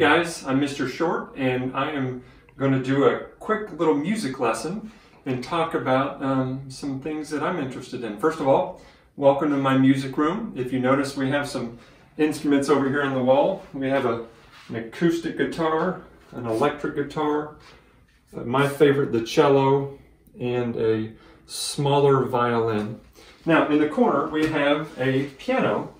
guys, I'm Mr. Short and I am going to do a quick little music lesson and talk about um, some things that I'm interested in. First of all, welcome to my music room. If you notice we have some instruments over here on the wall. We have a, an acoustic guitar, an electric guitar, uh, my favorite, the cello, and a smaller violin. Now in the corner we have a piano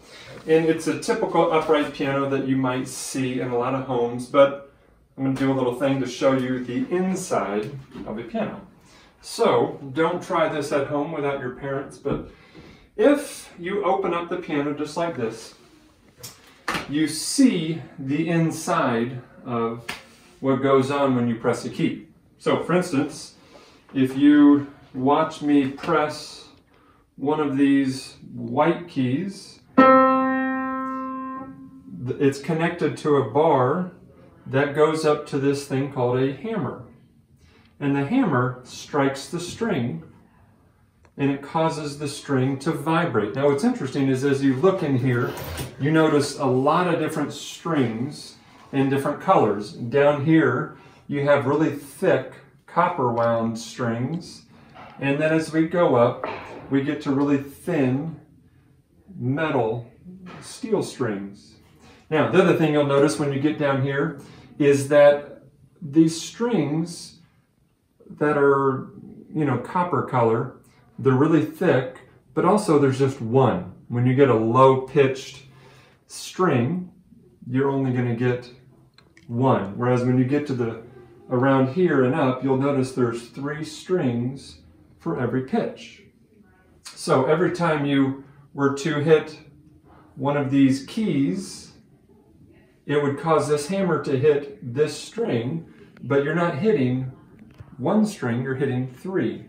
and it's a typical upright piano that you might see in a lot of homes, but I'm going to do a little thing to show you the inside of a piano. So don't try this at home without your parents, but if you open up the piano just like this, you see the inside of what goes on when you press a key. So for instance, if you watch me press one of these white keys, it's connected to a bar that goes up to this thing called a hammer. And the hammer strikes the string and it causes the string to vibrate. Now what's interesting is as you look in here, you notice a lot of different strings in different colors. Down here, you have really thick copper wound strings. And then as we go up, we get to really thin metal steel strings. Now, the other thing you'll notice when you get down here is that these strings that are, you know, copper color, they're really thick, but also there's just one. When you get a low pitched string, you're only going to get one. Whereas when you get to the around here and up, you'll notice there's three strings for every pitch. So every time you were to hit one of these keys, it would cause this hammer to hit this string, but you're not hitting one string, you're hitting three.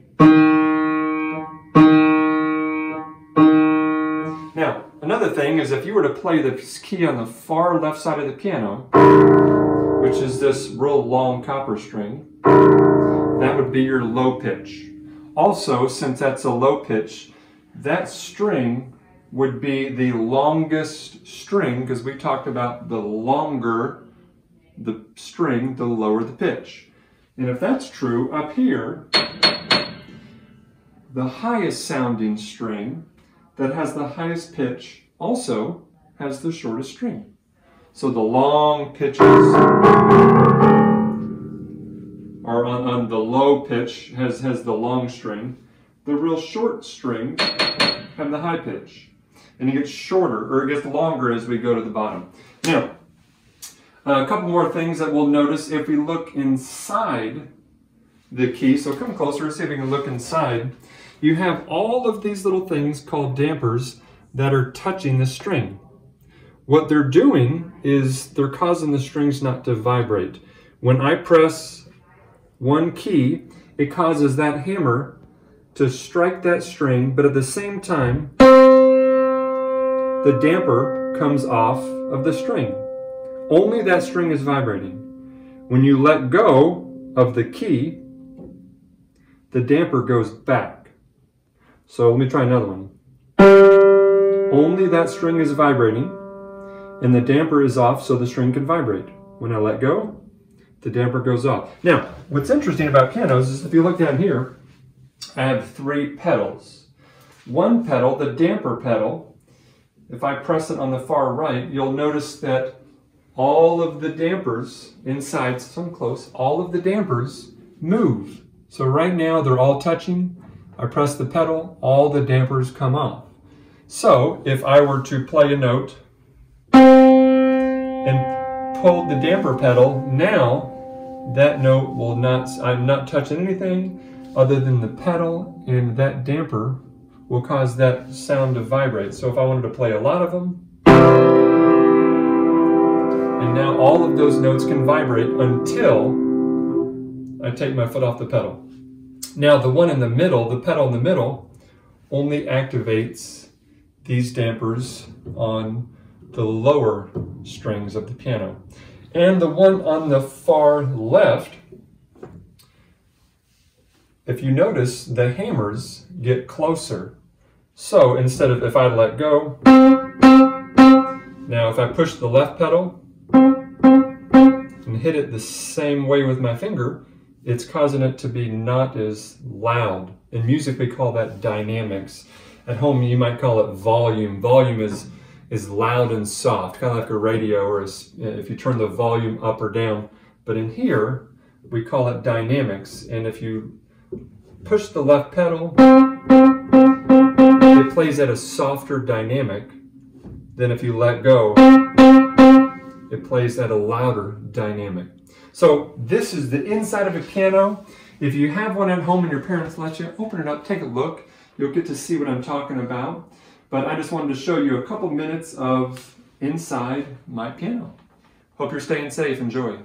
Now, another thing is if you were to play the key on the far left side of the piano, which is this real long copper string, that would be your low pitch. Also, since that's a low pitch, that string would be the longest string, because we talked about the longer the string, the lower the pitch. And if that's true, up here, the highest sounding string that has the highest pitch also has the shortest string. So the long pitches are on, on the low pitch, has, has the long string. The real short string have the high pitch and it gets shorter, or it gets longer as we go to the bottom. Now, a couple more things that we'll notice if we look inside the key. So come closer and see if we can look inside. You have all of these little things called dampers that are touching the string. What they're doing is they're causing the strings not to vibrate. When I press one key, it causes that hammer to strike that string, but at the same time, the damper comes off of the string. Only that string is vibrating. When you let go of the key, the damper goes back. So let me try another one. Only that string is vibrating and the damper is off so the string can vibrate. When I let go, the damper goes off. Now, what's interesting about pianos is if you look down here, I have three pedals. One pedal, the damper pedal, if I press it on the far right, you'll notice that all of the dampers inside, so I'm close, all of the dampers move. So right now they're all touching. I press the pedal, all the dampers come off. So if I were to play a note and pull the damper pedal, now that note will not, I'm not touching anything other than the pedal and that damper will cause that sound to vibrate. So if I wanted to play a lot of them, and now all of those notes can vibrate until I take my foot off the pedal. Now the one in the middle, the pedal in the middle, only activates these dampers on the lower strings of the piano. And the one on the far left, if you notice, the hammers get closer so instead of if I let go, now if I push the left pedal, and hit it the same way with my finger, it's causing it to be not as loud. In music, we call that dynamics. At home, you might call it volume. Volume is is loud and soft, kind of like a radio, or if you turn the volume up or down. But in here, we call it dynamics. And if you push the left pedal, plays at a softer dynamic than if you let go, it plays at a louder dynamic. So this is the inside of a piano. If you have one at home and your parents let you, open it up, take a look. You'll get to see what I'm talking about. But I just wanted to show you a couple minutes of inside my piano. Hope you're staying safe. Enjoy.